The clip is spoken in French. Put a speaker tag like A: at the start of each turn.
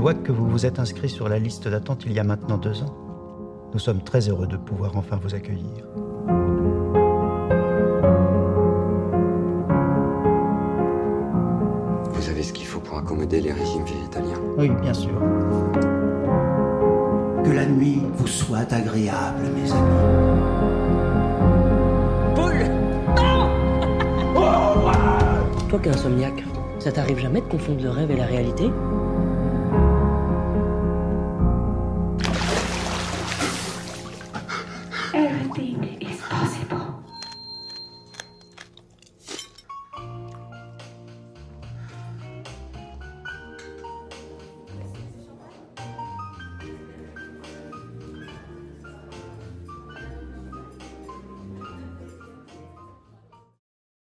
A: vois que vous vous êtes inscrit sur la liste d'attente il y a maintenant deux ans. Nous sommes très heureux de pouvoir enfin vous accueillir.
B: Vous avez ce qu'il faut pour accommoder les régimes végétaliens
A: Oui, bien sûr.
C: Que la nuit vous soit agréable, mes amis.
D: Paul Toi qui es insomniaque, ça t'arrive jamais de confondre le rêve et la réalité? everything